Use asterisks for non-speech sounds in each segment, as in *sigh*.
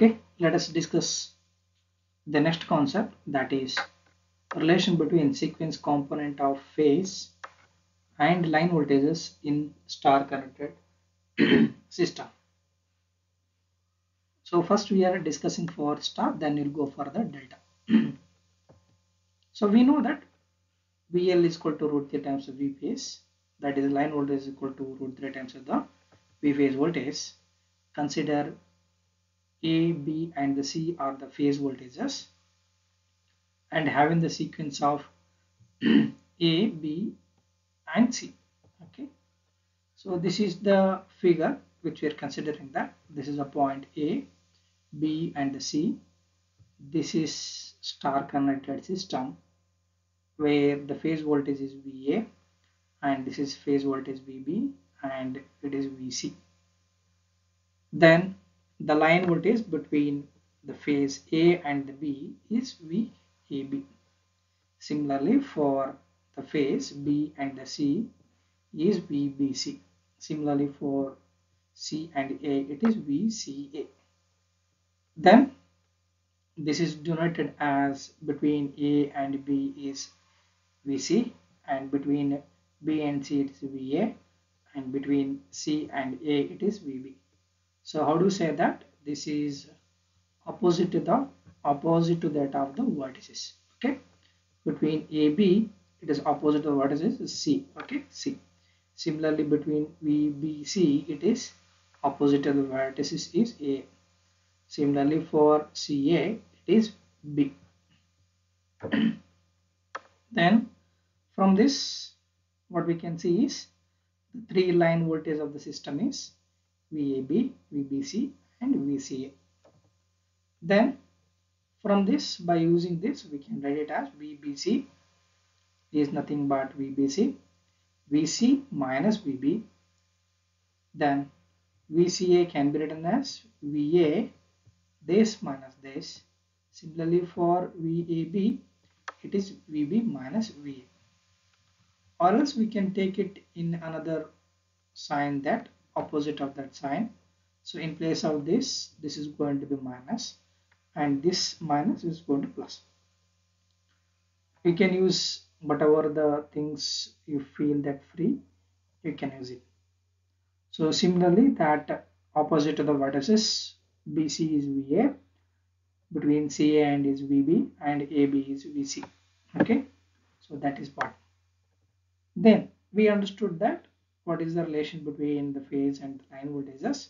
okay let us discuss the next concept that is relation between sequence component of phase and line voltages in star connected *clears throat* system so first we are discussing for star then we'll go for the delta. *clears throat* So we know that vl is equal to root 3 times v phase. That is line voltage is equal to root 3 times of the v phase voltage. Consider a, B and the C are the phase voltages. And having the sequence of *clears throat* A, B and C. Okay. So this is the figure which we are considering that. This is a point A, B and C. This is star connected system where the phase voltage is VA and this is phase voltage VB and it is VC. Then the line voltage between the phase A and the B is VAB. Similarly, for the phase B and the C is VBC. Similarly, for C and A, it is VCA. Then this is denoted as between A and B is VC and between B and C it is VA and between C and A it is VB. So how do you say that? This is opposite to the opposite to that of the vertices. Okay. Between AB, it is opposite to the vertices C. Okay. C. Similarly, between VBC, it is opposite to the vertices is A. Similarly, for CA, it is B. *clears throat* then from this, what we can see is the three line voltage of the system is VAB, VBC and VCA. Then from this by using this we can write it as VBC is nothing but VBC, VC minus VB. Then VCA can be written as VA this minus this. Similarly for VAB it is VB minus VA. Or else we can take it in another sign that opposite of that sign so in place of this this is going to be minus and this minus is going to plus you can use whatever the things you feel that free you can use it so similarly that opposite to the vertices BC is VA between CA and is VB and AB is VC okay? So that is part. Then we understood that what is the relation between the phase and the line voltages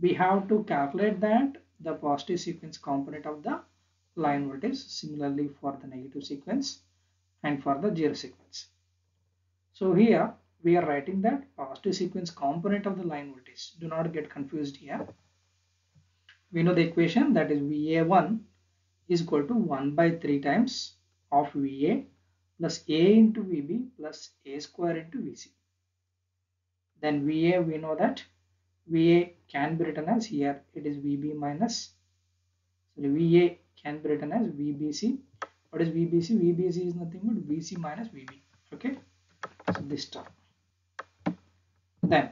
we have to calculate that the positive sequence component of the line voltage similarly for the negative sequence and for the zero sequence. So here we are writing that positive sequence component of the line voltage. Do not get confused here we know the equation that is va1 is equal to 1 by 3 times of va plus a into vb plus a square into vc then VA we know that VA can be written as here it is VB minus sorry VA can be written as VBC what is VBC VBC is nothing but VC minus VB okay? So this term. Then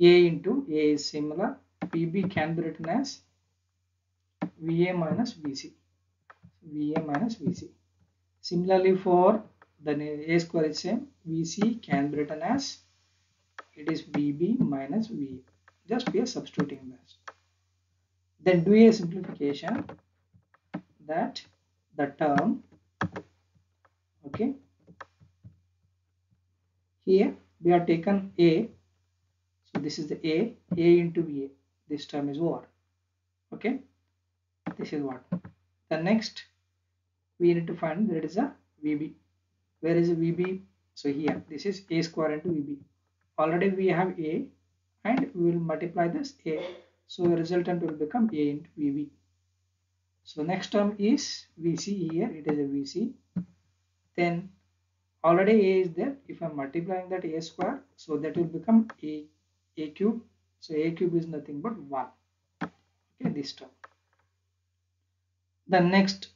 A into A is similar VB can be written as VA minus VC VA minus VC similarly for the A square is same. VC can be written as it is VB minus V. Just we are substituting this. Then do a simplification that the term okay here we are taken A. So this is the A A into VA this term is over okay? This is what? The next we need to find that is a VB where is a VB so here. This is A square into VB already we have a and we will multiply this a. So the resultant will become a into vb so next term is vc here it is a vc then already a is there. If i'm multiplying that a square so that will become a a cube so a cube is nothing but 1 okay this term. The next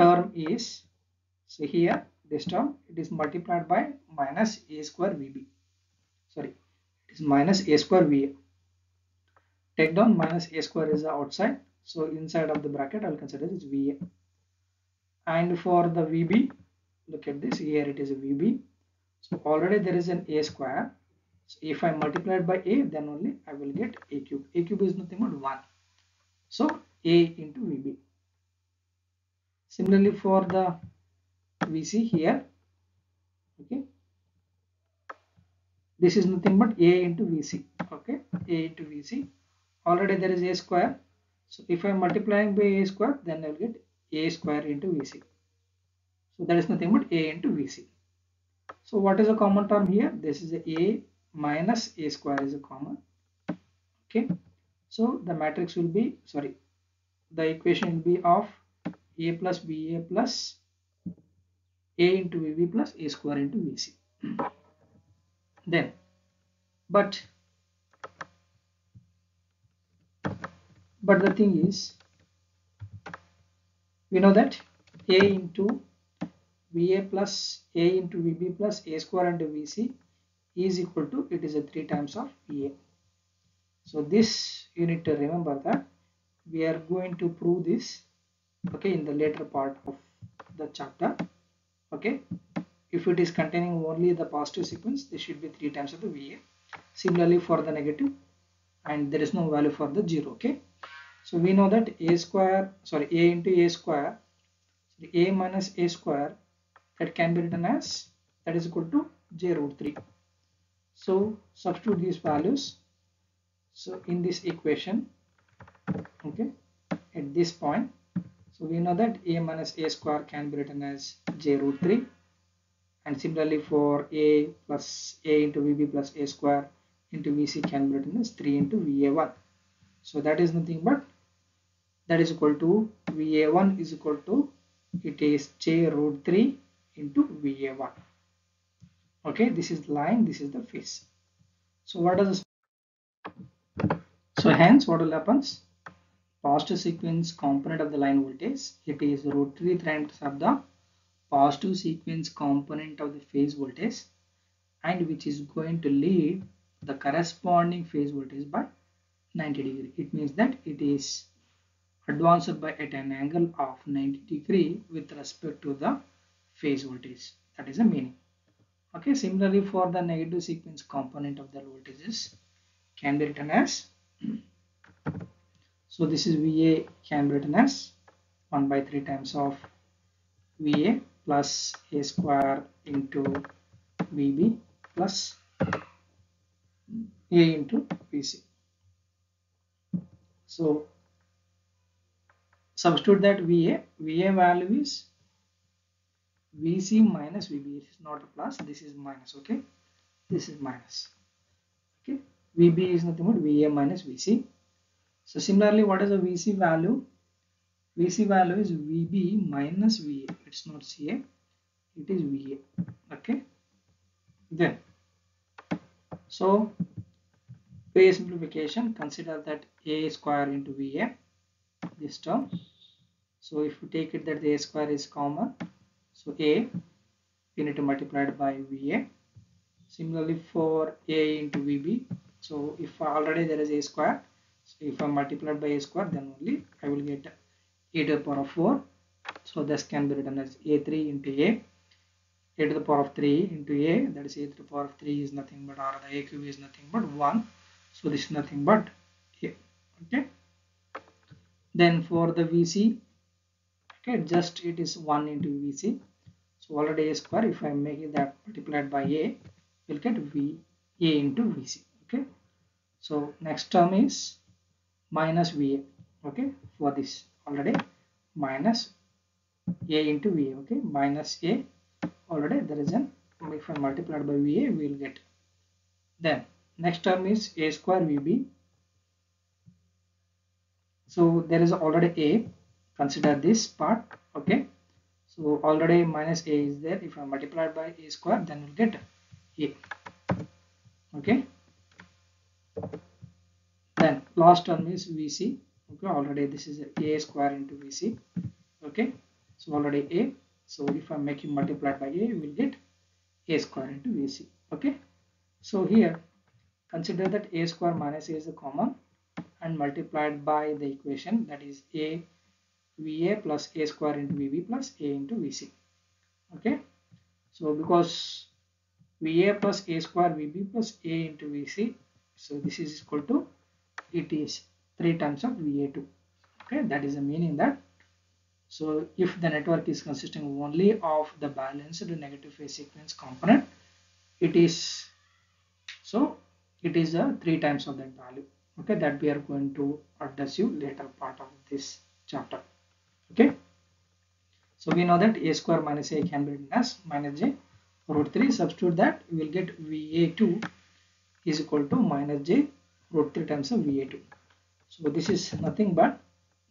term is so here this term it is multiplied by minus a square vb sorry it is minus a square va take down minus a square is outside. So inside of the bracket i'll consider this va and for the vb look at this. Here it is a vb so already there is an a square so if i multiply it by a then only i will get a cube. A cube is nothing but 1 so a into vb similarly for the vc here okay this is nothing but a into vc okay? A into vc already there is a square. So if i'm multiplying by a square then i'll get a square into vc so that is nothing but a into vc so what is a common term here? This is a minus a square is a common okay. So the matrix will be sorry the equation will be of a plus ba plus a into vb plus a square into vc hmm. then but but the thing is we know that a into va plus a into vb plus a square into vc is equal to it is a 3 times of va so this you need to remember that we are going to prove this okay in the later part of the chapter okay. If it is containing only the positive sequence this should be 3 times of the va similarly for the negative and there is no value for the 0 okay. So we know that a square sorry a into a square so a minus a square that can be written as that is equal to j root 3 so substitute these values. So in this equation okay at this point so we know that a minus a square can be written as j root 3 and similarly for a plus a into vb plus a square into vc can be written as 3 into va1 so that is nothing but that is equal to va1 is equal to it is j root 3 into va1 okay this is the line this is the phase so what does so hence what will happens positive sequence component of the line voltage it is root 3 times of the positive sequence component of the phase voltage and which is going to lead the corresponding phase voltage by 90 degree. It means that it is advanced by at an angle of 90 degree with respect to the phase voltage. That is the meaning okay similarly for the negative sequence component of the voltages can be written as so this is va can be written as 1 by 3 times of va plus a square into vb plus a into vc so substitute that va va value is vc minus vb is not a plus this is minus okay? This is minus okay? Vb is nothing but va minus vc. So similarly what is the vc value? Vc value is vb minus va. It's not ca it is va okay? Then so way simplification consider that a square into va this term. So if you take it that the a square is common so a we need to multiply it by va. Similarly for a into vb so if already there is a square so if i multiply by a square then only i will get a to the power of 4 so this can be written as a3 into a. A to the power of 3 into a that is a to the power of 3 is nothing but or the a cube is nothing but 1 so this is nothing but a okay? Then for the vc okay just it is 1 into vc so already a square if i make it that multiplied by a we'll get v a into vc okay? So next term is minus va okay? For this already minus a into va okay? Minus a already there is an if i multiplied by va we will get. Then next term is a square vb so there is already a. Consider this part okay so already minus a is there. If i multiply by a square then we'll get a. Okay? Then last term is vc okay already this is a square into vc okay? So already a. So if I make making multiplied by a we'll get a square into vc okay? So here consider that a square minus a is a common and multiplied by the equation that is a va plus a square into vb plus a into vc okay? So because va plus a square vb plus a into vc so this is equal to it is 3 times of va2 okay? That is the meaning that so if the network is consisting only of the balanced negative phase sequence component it is so it is a 3 times of that value. Okay? That we are going to address you later part of this chapter okay? So we know that a square minus a can be written as minus j root 3 substitute that we will get va2 is equal to minus j root 3 times of va2 so this is nothing but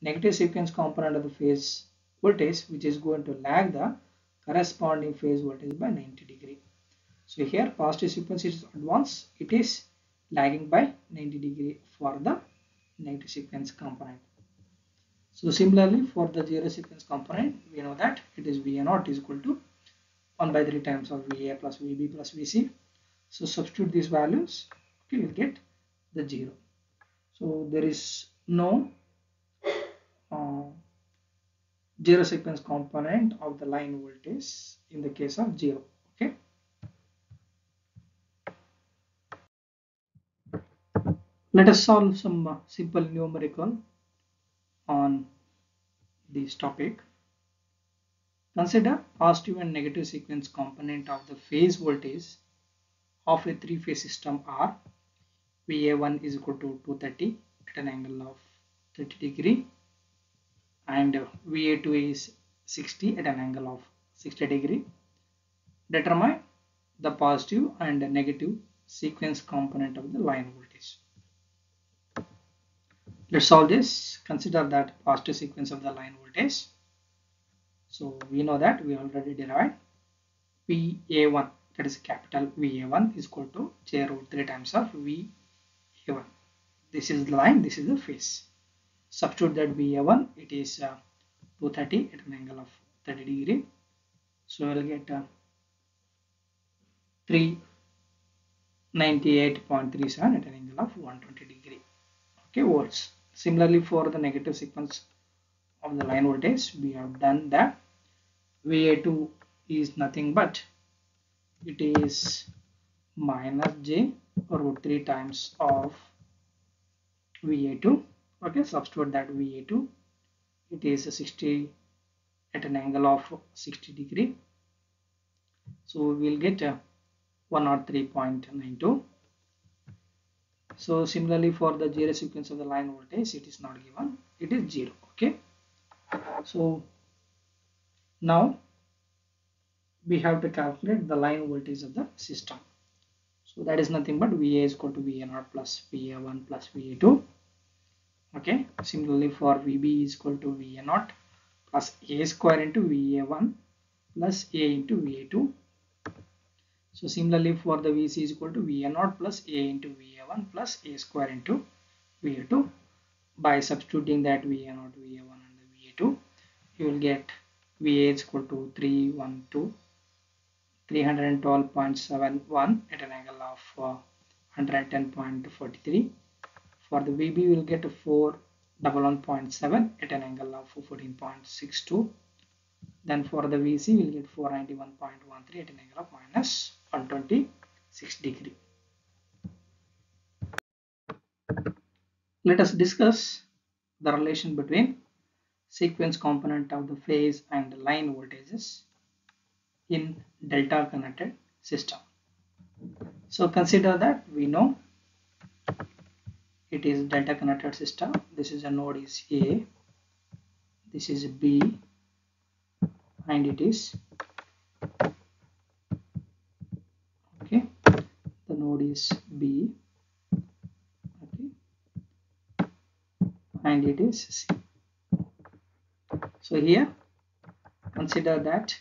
negative sequence component of the phase voltage which is going to lag the corresponding phase voltage by 90 degree. So here positive sequence is advanced it is lagging by 90 degree for the negative sequence component so similarly for the zero sequence component we know that it is va naught is equal to 1 by 3 times of va plus vb plus vc. So substitute these values okay you'll get the zero. So there is no uh, zero sequence component of the line voltage in the case of zero okay? Let us solve some uh, simple numerical on this topic consider positive and negative sequence component of the phase voltage of a three-phase system R VA1 is equal to 230 at an angle of 30 degree and VA2 is 60 at an angle of 60 degree. Determine the positive and negative sequence component of the line voltage. Let's solve this. Consider that positive sequence of the line voltage. So we know that we already derived VA1 that is capital VA1 is equal to J root 3 times of VA1. This is the line, this is the phase. Substitute that VA1, it is uh, 230 at an angle of 30 degree. So we'll get uh, 398.37 at an angle of 120 degree. Okay, volts. Similarly, for the negative sequence of the line voltage, we have done that. VA2 is nothing but it is minus j root 3 times of VA2 okay substitute that VA2 it is 60 at an angle of 60 degree so we will get a 103.92 so similarly for the zero sequence of the line voltage it is not given. It is zero okay? So now we have to calculate the line voltage of the system. So that is nothing but va is equal to va0 plus va1 plus va2 okay? Similarly for vb is equal to va0 plus a square into va1 plus a into va2 so similarly for the vc is equal to va0 plus a into va1 plus a square into va2 by substituting that va0 va1 and the va2 you will get va is equal to 312 312.71 at an angle of uh, 110.43 for the VB we will get 411.7 at an angle of 14.62 then for the VC we will get 491.13 at an angle of minus 126 degree let us discuss the relation between sequence component of the phase and the line voltages in delta connected system. So consider that we know it is delta connected system. This is a node is A, this is B and it is is B okay and it is C. So here consider that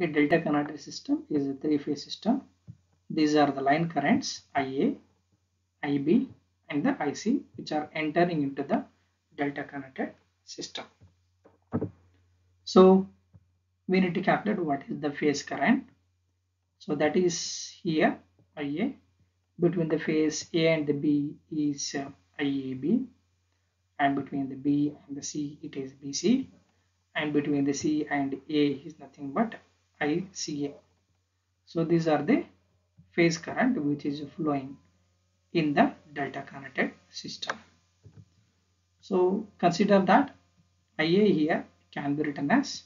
a delta connected system is a three-phase system. These are the line currents IA, IB, and the IC which are entering into the delta connected system. So we need to calculate what is the phase current. So that is here IA between the phase A and the B is uh, IAB and between the B and the C it is BC and between the C and A is nothing but ICA. So these are the phase current which is flowing in the delta connected system. So consider that IA here can be written as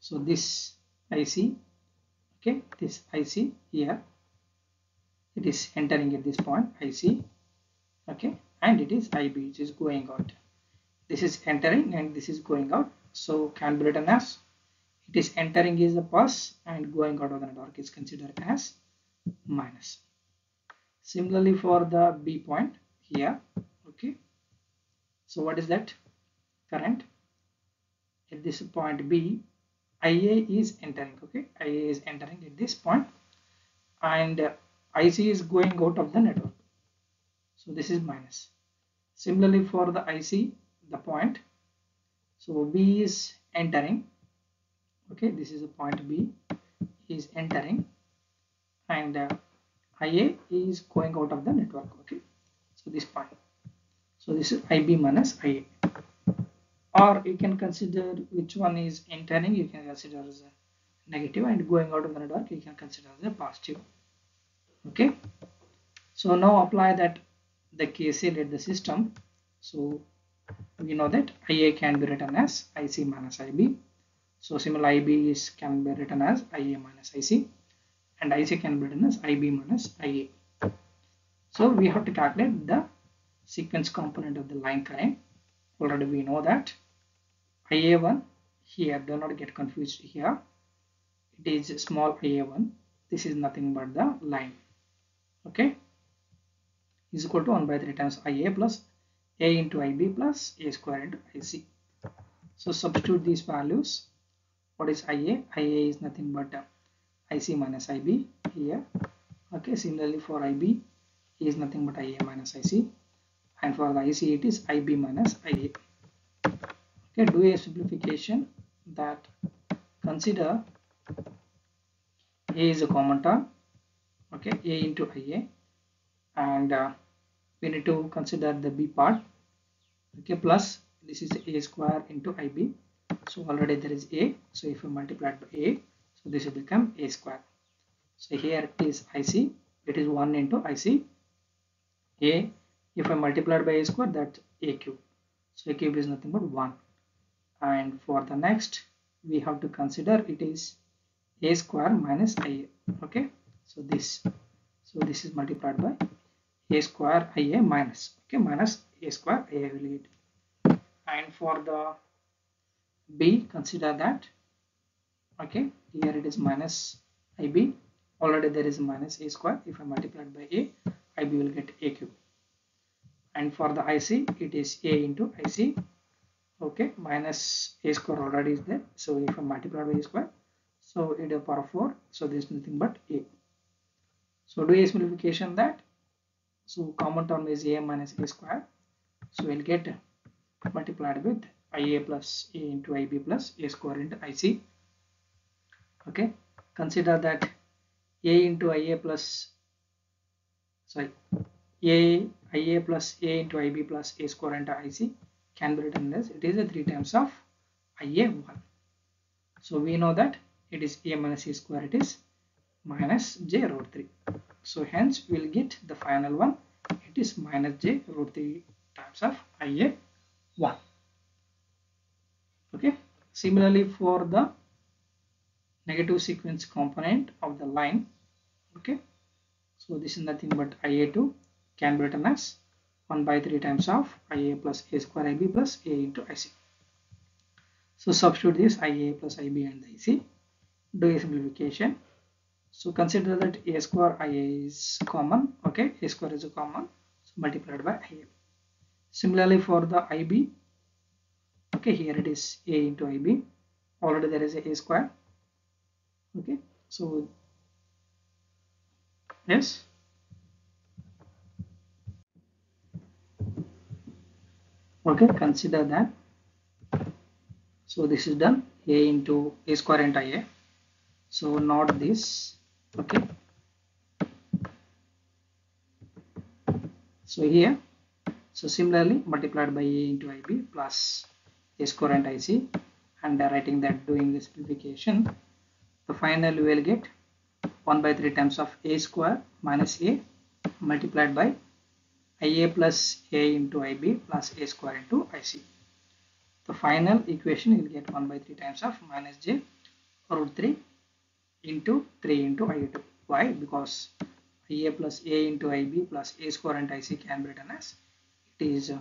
so this IC okay this IC here. It is entering at this point IC okay and it is IB which is going out. This is entering and this is going out. So can be written as it is entering is a plus and going out of the network is considered as minus. Similarly for the B point here okay. So what is that? Current. At this point B IA is entering okay? IA is entering at this point and IC is going out of the network. So this is minus. Similarly for the IC the point so B is entering okay? This is a point B is entering and uh, IA is going out of the network okay? So this point. So this is IB minus IA or you can consider which one is entering you can consider as a negative and going out of the network you can consider as a positive. Okay? So now apply that the KCL at the system. So we know that IA can be written as IC minus IB so similar IB is can be written as IA minus IC and IC can be written as IB minus IA so we have to calculate the sequence component of the line current already we know that IA1 here do not get confused here. It is small IA1 this is nothing but the line okay? Is equal to 1 by 3 times IA plus A into IB plus A square into IC so substitute these values. What is IA IA is nothing but IC minus IB here okay? Similarly for IB is nothing but IA minus IC and for the IC it is IB minus IA okay do a simplification that consider A is a common term okay A into IA and uh, we need to consider the B part okay plus this is A square into IB so already there is A. So if we multiply it by A so this will become A square. So here it is IC it is 1 into IC A if I multiply by A square that's A cube. So A cube is nothing but 1 and for the next we have to consider it is a square minus ia okay? So this so this is multiplied by a square ia minus okay? Minus a square ia will get and for the b consider that okay? Here it is minus ib already there is minus a square. If i multiply by a ib will get a cube. And for the ic it is a into ic okay minus a square already is there. So if I multiply by a square. So it is a power 4 so there is nothing but a. So do a simplification that. So common term is a minus a square. So we'll get multiplied with ia plus a into ib plus a square into ic okay consider that a into ia plus sorry a ia plus a into ib plus a square into ic can be written as it is a 3 times of IA1. So we know that it is A minus A square it is minus J root 3. So hence we will get the final one it is minus J root 3 times of IA1. Okay. Similarly for the negative sequence component of the line okay so this is nothing but IA2 can be written as 1 by 3 times of IA plus A square IB plus A into IC. So substitute this IA plus IB and IC. Do a simplification. So consider that A square IA is common. Okay, A square is a common. So multiplied by IA. Similarly for the IB. Okay, here it is A into IB. Already there is a A square. Okay, so yes okay consider that. So this is done. A into a square into ia so not this. Okay. So here. So similarly multiplied by a into ib plus a square and ic and writing that doing the simplification the final we will get 1 by 3 times of a square minus a multiplied by ia plus a into ib plus a square into ic the final equation will get 1 by 3 times of minus j root 3 into 3 into ia2 why? Because ia plus a into ib plus a square and ic can be written as it is uh,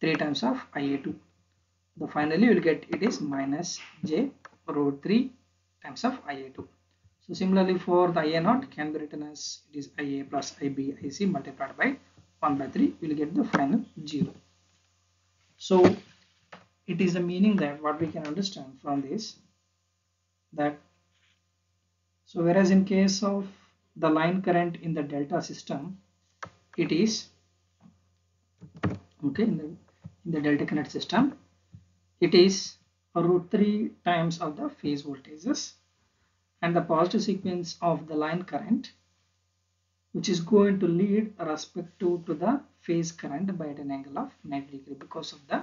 3 times of ia2 the finally you will get it is minus j root 3 times of ia2 so similarly for the ia naught can be written as it is ia plus ib ic multiplied by 1 by 3 we will get the final 0 so it is the meaning that what we can understand from this that so whereas in case of the line current in the delta system it is okay in the in the delta connect system it is root 3 times of the phase voltages and the positive sequence of the line current which is going to lead respective to the phase current by an angle of 90 degree because of the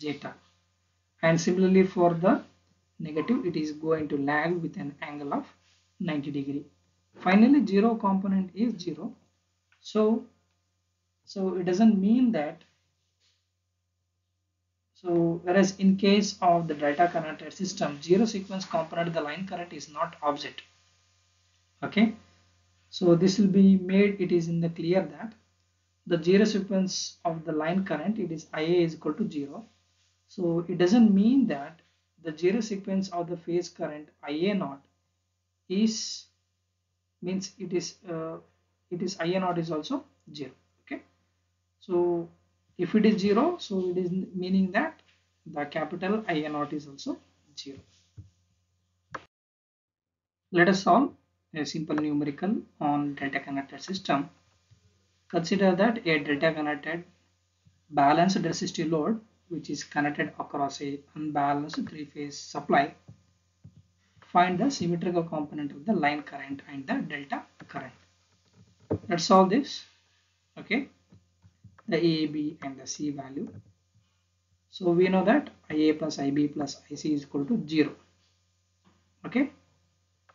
zeta and similarly for the negative it is going to lag with an angle of 90 degree. Finally zero component is zero. So so it doesn't mean that so whereas in case of the delta connected system zero sequence component the line current is not offset okay so this will be made it is in the clear that the zero sequence of the line current it is ia is equal to zero. So it doesn't mean that the zero sequence of the phase current ia naught is means it is uh, it is ia naught is also zero okay? So if it is zero so it is meaning that the capital ia naught is also zero. Let us solve a simple numerical on delta connected system. Consider that a delta connected balanced resistive load which is connected across a unbalanced three-phase supply find the symmetrical component of the line current and the delta current. Let's solve this. Okay. The AAB and the C value. So we know that IA plus IB plus IC is equal to 0 okay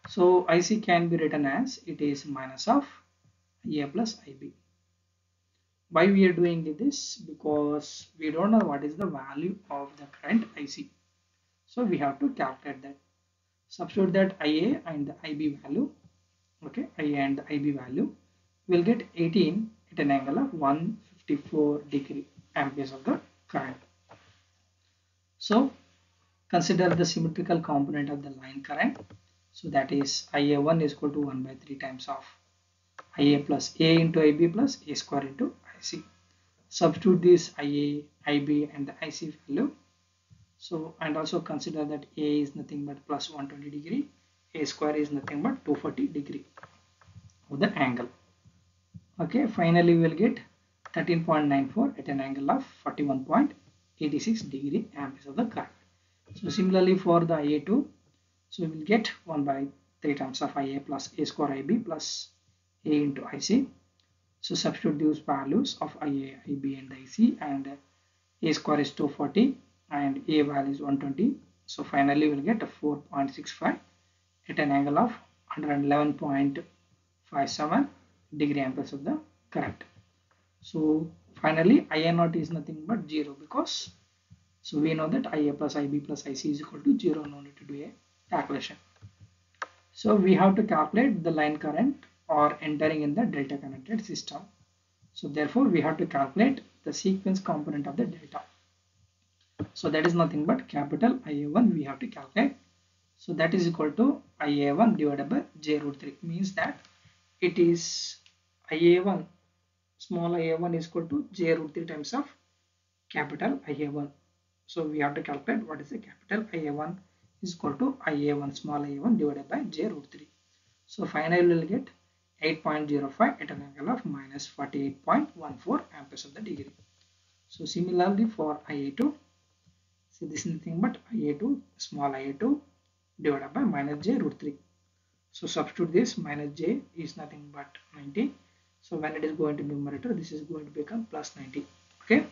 so IC can be written as it is minus of IA plus IB why we are doing this? Because we don't know what is the value of the current IC so we have to calculate that. Substitute that IA and the IB value. Okay IA and the IB value We'll get 18 at an angle of 154 degree amperes of the current. So consider the symmetrical component of the line current so that is IA1 is equal to 1 by 3 times of IA plus A into IB plus A square into IC. Substitute this IA, IB and the IC value. So and also consider that A is nothing but plus 120 degree, A square is nothing but 240 degree of the angle. Okay, finally we will get 13.94 at an angle of 41.86 degree amperes of the current. So similarly for the IA2, so we will get 1 by 3 times of IA plus A square IB plus A into IC. So substitute these values of IA, IB and IC and A square is 240 and A value is 120. So finally we will get a 4.65 at an angle of 111.57 degree amperes of the current. So finally IA naught is nothing but 0 because so we know that IA plus IB plus IC is equal to 0 no need to do a calculation. So we have to calculate the line current or entering in the delta connected system. So therefore we have to calculate the sequence component of the delta. So that is nothing but capital IA1 we have to calculate. So that is equal to IA1 divided by J root 3 means that it is IA1 small IA1 is equal to J root 3 times of capital IA1. So we have to calculate what is the capital IA1 is equal to IA1 small IA1 divided by J root 3. So finally we will get 8.05 at an angle of minus 48.14 amperes of the degree. So similarly for IA2, see this is nothing but IA2, small IA2 divided by minus j root 3. So substitute this minus j is nothing but 90. So when it is going to numerator, this is going to become plus 90. Okay,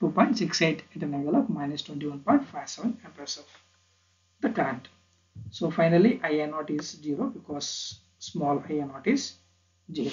2.68 at an angle of minus 21.57 amperes of the current. So finally, IA naught is 0 because small IA naught is 0.